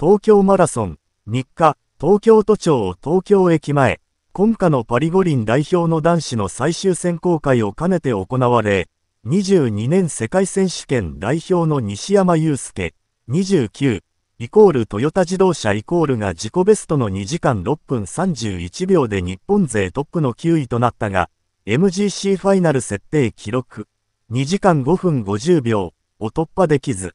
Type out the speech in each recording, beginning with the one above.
東京マラソン、3日、東京都庁東京駅前、今夏のパリ五輪代表の男子の最終選考会を兼ねて行われ、22年世界選手権代表の西山雄介、29、イコールトヨタ自動車イコールが自己ベストの2時間6分31秒で日本勢トップの9位となったが、MGC ファイナル設定記録、2時間5分50秒を突破できず、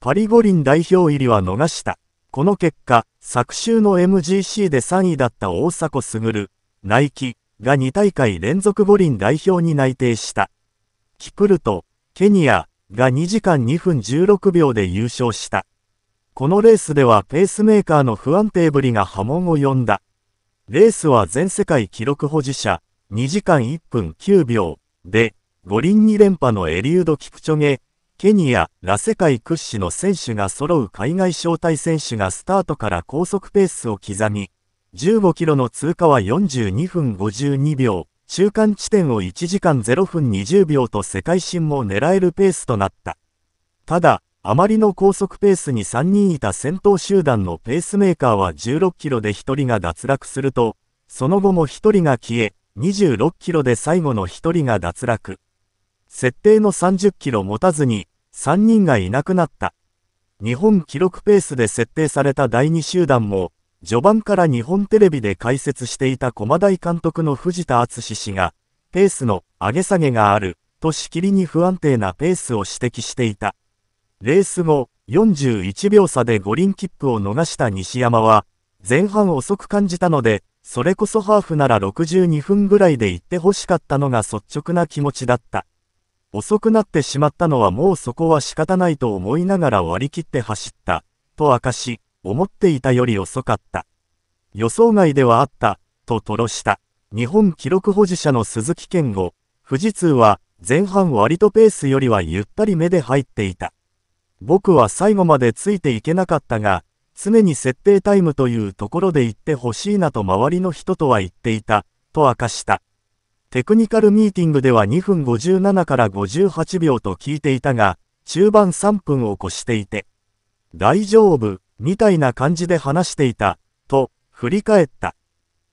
パリ五輪代表入りは逃した。この結果、昨週の MGC で3位だった大迫傑、ナイキが2大会連続五輪代表に内定した。キプルト、ケニアが2時間2分16秒で優勝した。このレースではペースメーカーの不安定ぶりが波紋を呼んだ。レースは全世界記録保持者2時間1分9秒で、五輪2連覇のエリュード・キプチョゲ、ケニア、ラ世界屈指の選手が揃う海外招待選手がスタートから高速ペースを刻み、15キロの通過は42分52秒、中間地点を1時間0分20秒と世界新も狙えるペースとなった。ただ、あまりの高速ペースに3人いた先頭集団のペースメーカーは16キロで1人が脱落すると、その後も1人が消え、26キロで最後の1人が脱落。設定の30キロ持たずに、3人がいなくなった。日本記録ペースで設定された第2集団も、序盤から日本テレビで解説していた駒大監督の藤田敦氏が、ペースの上げ下げがある、としきりに不安定なペースを指摘していた。レース後、41秒差で五輪切符を逃した西山は、前半遅く感じたので、それこそハーフなら62分ぐらいで行って欲しかったのが率直な気持ちだった。遅くなってしまったのはもうそこは仕方ないと思いながら割り切って走った、と明かし、思っていたより遅かった。予想外ではあった、と吐露した。日本記録保持者の鈴木健吾、富士通は前半割とペースよりはゆったり目で入っていた。僕は最後までついていけなかったが、常に設定タイムというところで言ってほしいなと周りの人とは言っていた、と明かした。テクニカルミーティングでは2分57から58秒と聞いていたが、中盤3分を越していて、大丈夫、みたいな感じで話していた、と、振り返った。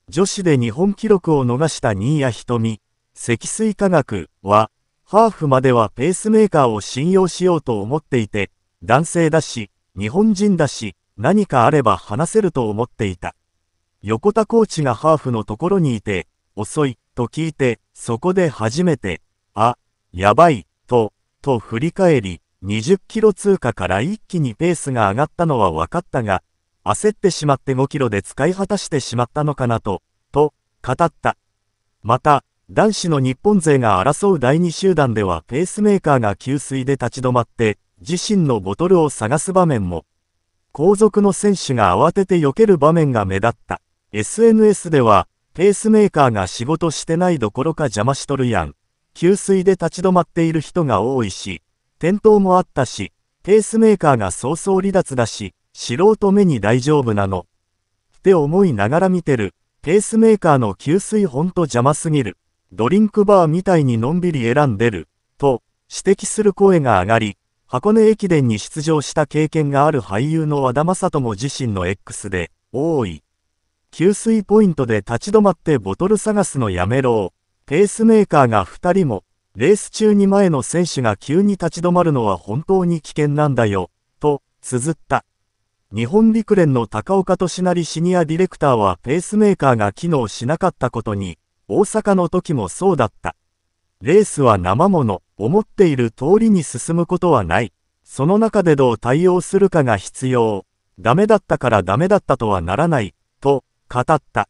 女子で日本記録を逃した新谷瞳、積水化学は、ハーフまではペースメーカーを信用しようと思っていて、男性だし、日本人だし、何かあれば話せると思っていた。横田コーチがハーフのところにいて、遅い、と聞いて、そこで初めて、あ、やばい、と、と振り返り、20キロ通過から一気にペースが上がったのは分かったが、焦ってしまって5キロで使い果たしてしまったのかなと、と、語った。また、男子の日本勢が争う第2集団ではペースメーカーが給水で立ち止まって自身のボトルを探す場面も後続の選手が慌てて避ける場面が目立った SNS ではペースメーカーが仕事してないどころか邪魔しとるやん。給水で立ち止まっている人が多いし転倒もあったしペースメーカーが早々離脱だし素人目に大丈夫なの。って思いながら見てる。ペースメーカーの給水ほんと邪魔すぎる。ドリンクバーみたいにのんびり選んでる、と指摘する声が上がり、箱根駅伝に出場した経験がある俳優の和田正人も自身の X で、多い。給水ポイントで立ち止まってボトル探すのやめろペースメーカーが2人も、レース中に前の選手が急に立ち止まるのは本当に危険なんだよ、と、綴った。日本陸連の高岡俊成シニアディレクターはペースメーカーが機能しなかったことに、大阪の時もそうだった。レースは生もの、思っている通りに進むことはない。その中でどう対応するかが必要。ダメだったからダメだったとはならない、と語った。